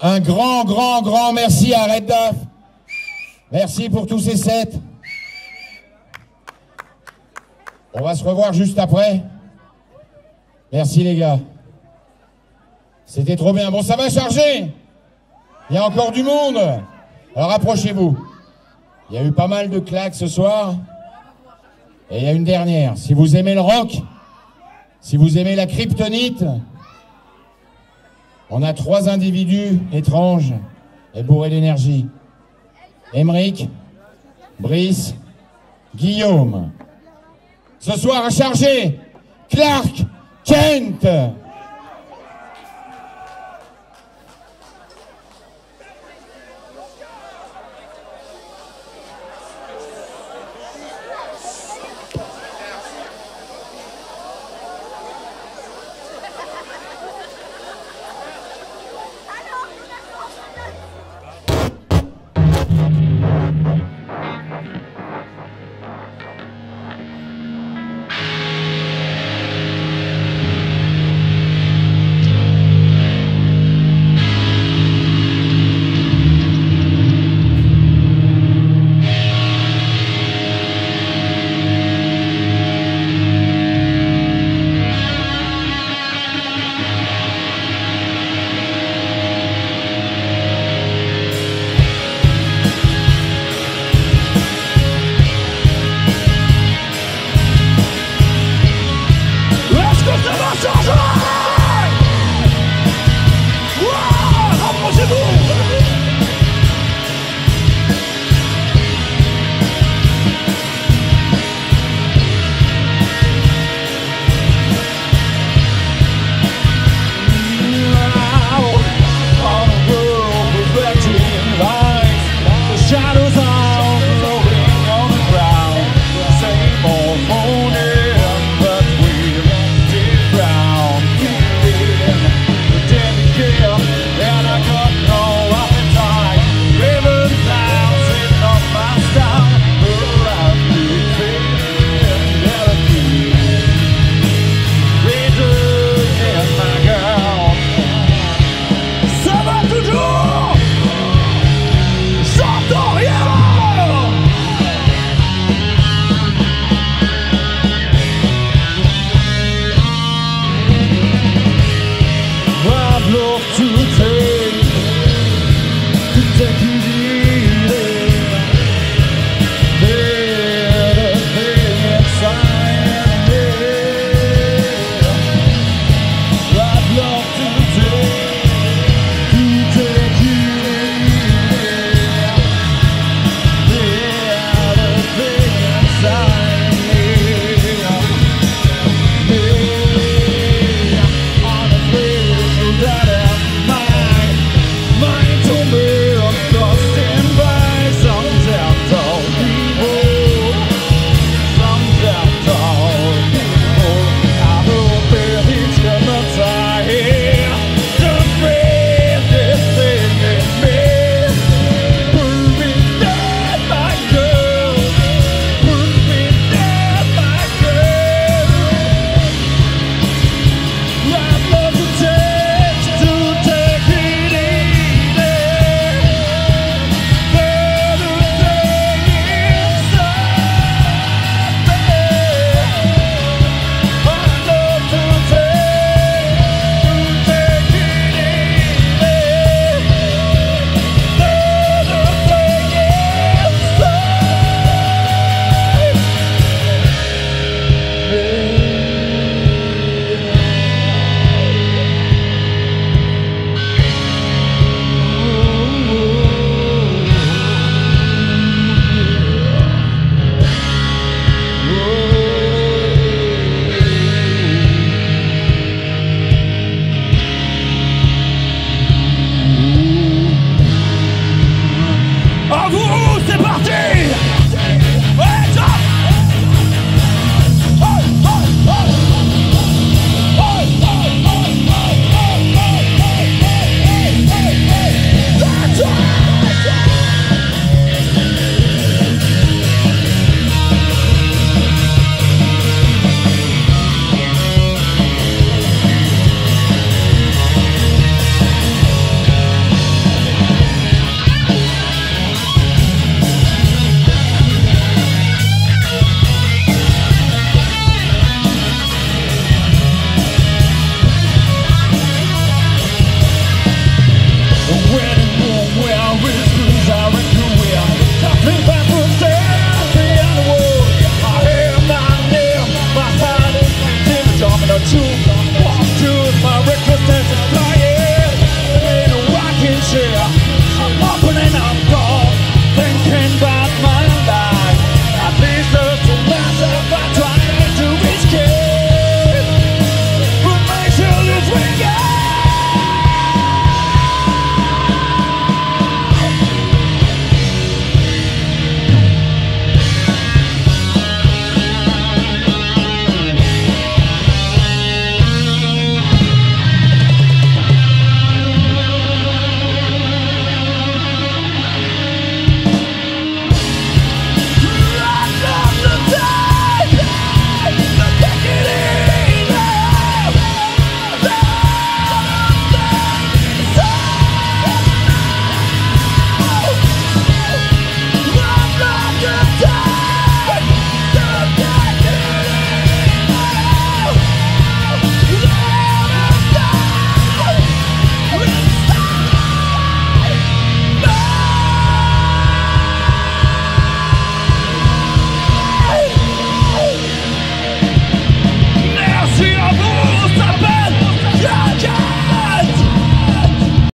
Un grand, grand, grand merci à Red Duff. Merci pour tous ces sets. On va se revoir juste après. Merci les gars. C'était trop bien. Bon, ça va charger. Il y a encore du monde. Alors approchez-vous. Il y a eu pas mal de claques ce soir. Et il y a une dernière. Si vous aimez le rock, si vous aimez la kryptonite, on a trois individus étranges et bourrés d'énergie. Emeric, Brice, Guillaume. Ce soir à charger, Clark Kent.